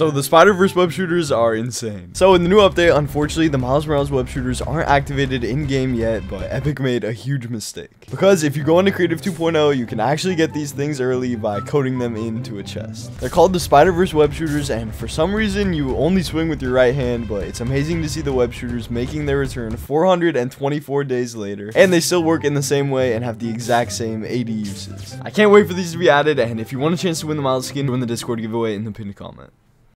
So the Spider-Verse web shooters are insane. So in the new update, unfortunately, the Miles Morales web shooters aren't activated in-game yet, but Epic made a huge mistake. Because if you go into Creative 2.0, you can actually get these things early by coding them into a chest. They're called the Spider-Verse web shooters, and for some reason, you only swing with your right hand, but it's amazing to see the web shooters making their return 424 days later, and they still work in the same way and have the exact same 80 uses. I can't wait for these to be added, and if you want a chance to win the Miles skin, win the Discord giveaway in the pinned comment.